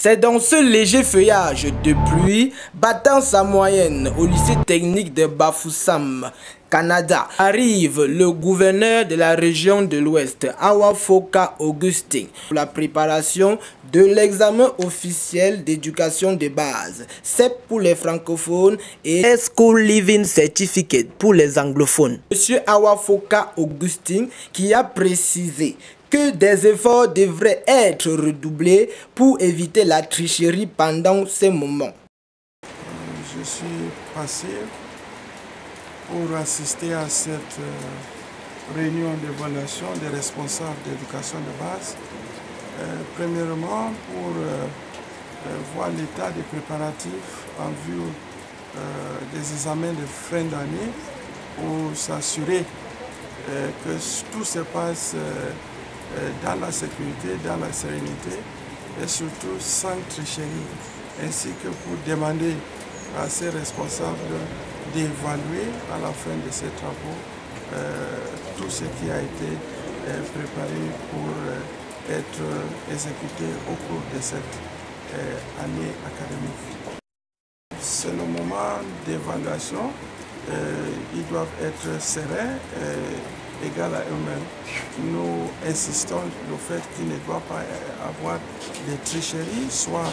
C'est dans ce léger feuillage de pluie, battant sa moyenne au lycée technique de Bafoussam, Canada, arrive le gouverneur de la région de l'Ouest, Awafoka Augustin, pour la préparation de l'examen officiel d'éducation de base, CEP pour les francophones et School Living Certificate pour les anglophones. Monsieur Awafoka Augustin qui a précisé que des efforts devraient être redoublés pour éviter la tricherie pendant ces moments. Je suis passé pour assister à cette euh, réunion d'évaluation des responsables d'éducation de base. Euh, premièrement, pour euh, voir l'état des préparatifs en vue des examens de fin d'année pour s'assurer que tout se passe dans la sécurité, dans la sérénité et surtout sans tricherie, ainsi que pour demander à ces responsables d'évaluer à la fin de ces travaux euh, tout ce qui a été euh, préparé pour euh, être exécuté au cours de cette année académique. C'est le moment d'évaluation. ils doivent être sereins à eux-mêmes. Nous insistons le fait qu'il ne doit pas avoir de tricheries, soit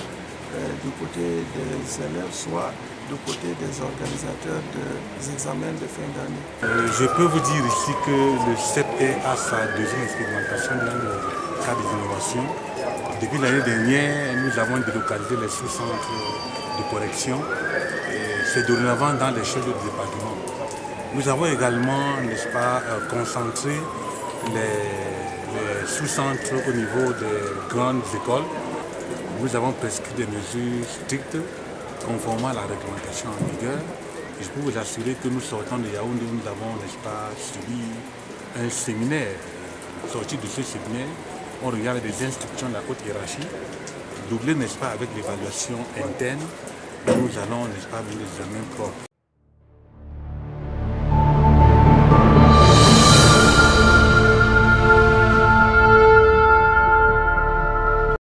du côté des élèves, soit du côté des organisateurs des examens de fin d'année euh, Je peux vous dire ici que le CEP a sa deuxième expérimentation dans le cadre des innovations. Depuis l'année dernière, nous avons délocalisé les sous-centres de correction c'est dorénavant dans les chefs de département. Nous avons également, n'est-ce pas, euh, concentré les sous-centres au niveau des grandes écoles. Nous avons prescrit des mesures strictes conformément à la réglementation en vigueur. Et je peux vous assurer que nous sortons de Yaoundé, nous avons, n'est-ce pas, subi un séminaire. Sorti de ce séminaire, on regarde les instructions de la haute hiérarchie, doublé, n'est-ce pas, avec l'évaluation interne. Nous allons, n'est-ce pas, mener des examens propres.